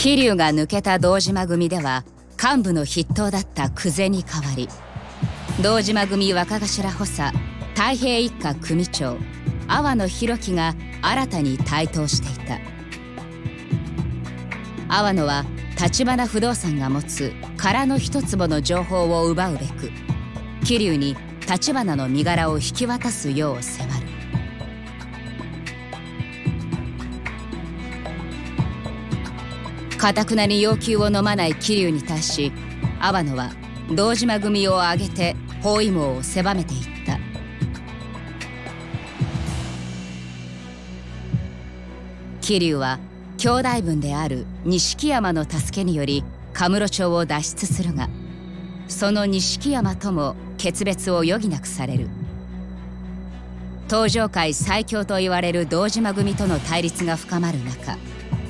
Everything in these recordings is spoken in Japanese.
桐生が抜けた堂島組では幹部の筆頭だった久世に代わり堂島組若頭補佐太平一家組長阿波野弘樹が新たに台頭していた。阿波野は橘不動産が持つ空の一坪の情報を奪うべく桐生に橘の身柄を引き渡すよう迫る。かたくなに要求を飲まない桐生に対し阿波野は堂島組を挙げて包囲網を狭めていった。桐生は兄弟分である錦山の助けによりカムロ町を脱出するがその錦山とも決別を余儀なくされる。東上界最強と言われる堂島組との対立が深まる中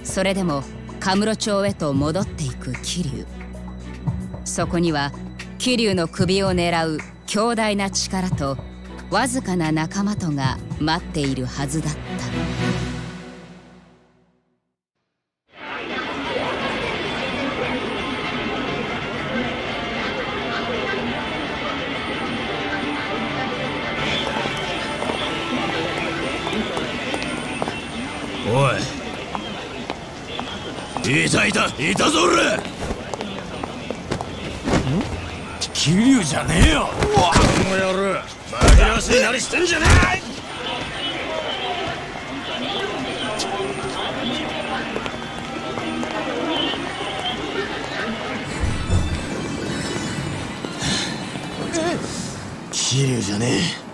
それでもカムロ町へと戻っていく桐生。そこには桐生の首を狙う強大な力とわずかな仲間とが待っているはずだった。おい。いたいたいたぞ俺。桐生じゃねえよ。この野郎。紛らわしいなりしてんじゃねえ桐生じゃねえ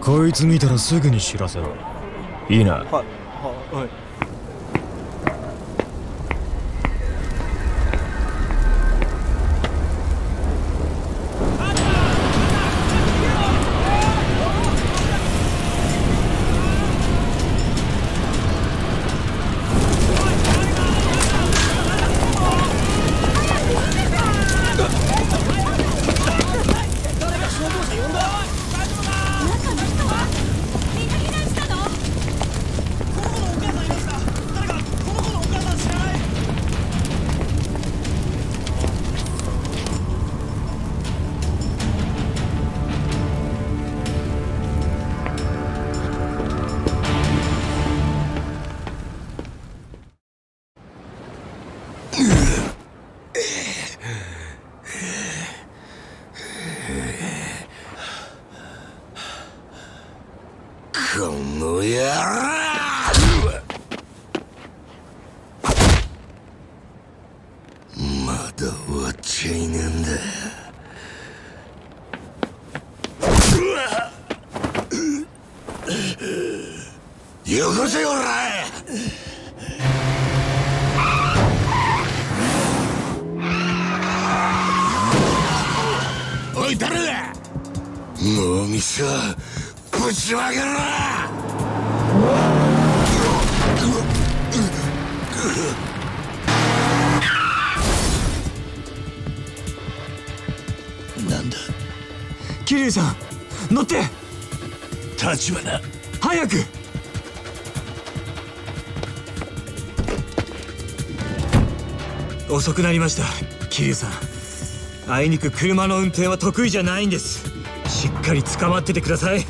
こいつ見たらすぐに知らせろ。いいな。はい。はい。この野郎。まだ終わっちゃいねえんだよ。こせよ。ら脳みそぶちまけろなんだ?桐生さん乗って!立花!早く!遅くなりました桐生さん。あいにく車の運転は得意じゃないんです。しっかり捕まっててください。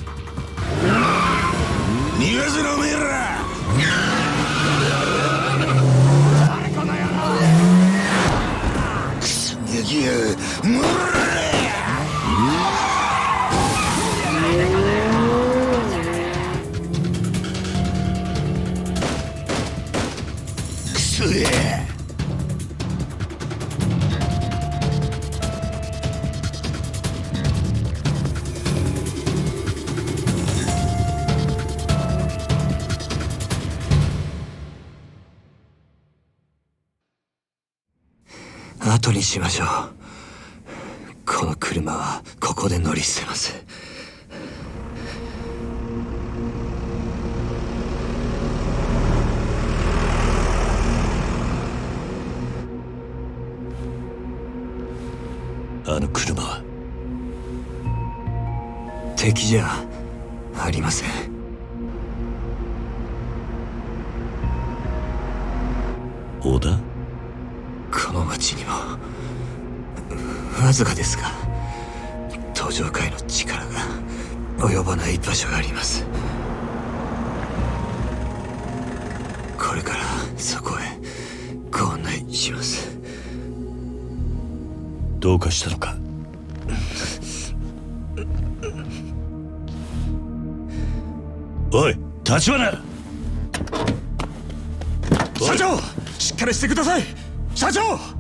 後にしましょう。この車はここで乗り捨てます。あの車は敵じゃありません。織田この町にもわずかですが登場界の力が及ばない場所があります。これからそこへご案内します。どうかしたのか？おい立花！社長しっかりしてください社長